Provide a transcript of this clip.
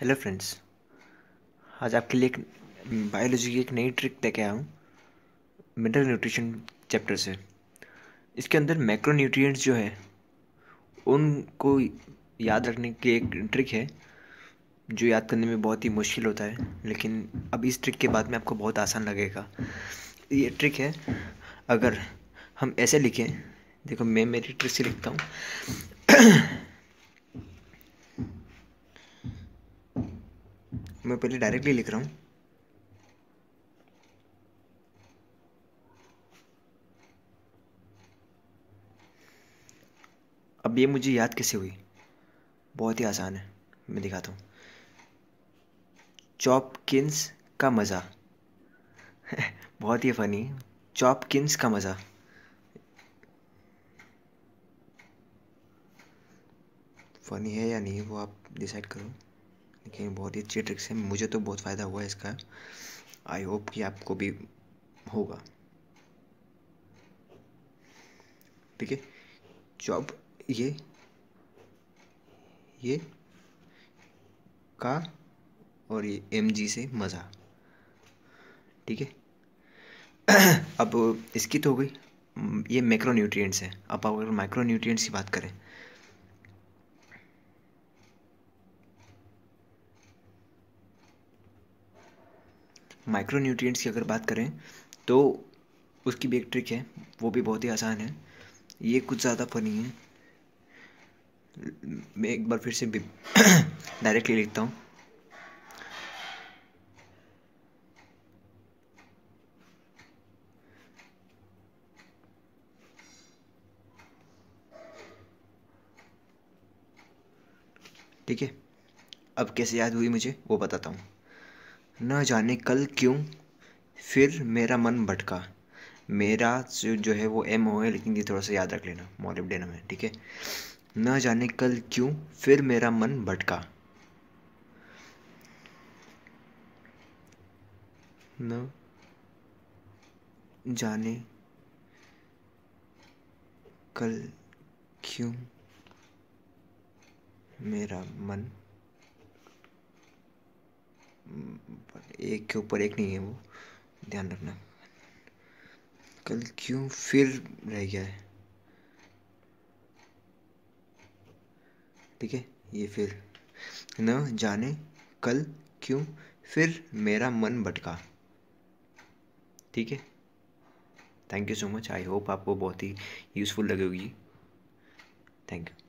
Hello friends आज आपके लिए एक बायोलॉजी की एक नई ट्रिक लेके आया हूँ मिनरल न्यूट्रिशन चैप्टर से। इसके अंदर मैक्रो न्यूट्रिएंट्स जो है, उनको याद रखने की एक ट्रिक है, जो याद करने में बहुत ही मुश्किल होता है, लेकिन अब इस ट्रिक के बाद में आपको बहुत आसान लगेगा। ये ट्रिक है, अगर हम ऐसे लिखें, देखो मैं मेरी ट्रिक से लिखता हूँ। मैं पहले डायरेक्टली लिख रहा हूँ। अब ये मुझे याद कैसे हुई? बहुत ही आसान है, मैं दिखाता हूँ। चॉपकिंस का मज़ा। बहुत ही फनी चॉपकिंस का मज़ा। फनी है या नहीं, वो आप डिसाइड करो। लेकिन बहुत ही अच्छी ट्रिक्स है। मुझे तो बहुत फ़ायदा हुआ है इसका। आई होप कि आपको भी होगा। ठीक है जॉब ये ये का और ये एम जी से मज़ा। ठीक है? अब इसकी तो हो गई। ये मैक्रो न्यूट्रिएंट्स है। अब अगर माइक्रो न्यूट्रिएंट्स की बात करें माइक्रो न्यूट्रिएंट्स की अगर बात करें तो उसकी भी एक ट्रिक है, वो भी बहुत ही आसान है। ये कुछ ज़्यादा फनी है। मैं एक बार फिर से डायरेक्टली लिखता हूँ। ठीक है? अब कैसे याद हुई मुझे, वो बताता हूँ। न जाने कल क्यों? फिर मेरा मन भटका। मेरा जो है वो एम ओ है, लेकिन ये थोड़ा सा याद रख लेना मोलिब्डेनम है ठीक है? न जाने कल क्यों, फिर मेरा मन भटका। न जाने कल क्यों मेरा मन एक के ऊपर एक नहीं है वो, ध्यान रखना। कल क्यों फिर रह गया है? ठीक है, ये फिर। न जाने कल क्यों फिर मेरा मन भटका। ठीक है? Thank you so much I hope आपको बहुत ही यूज़फुल लगेगी थैंक यू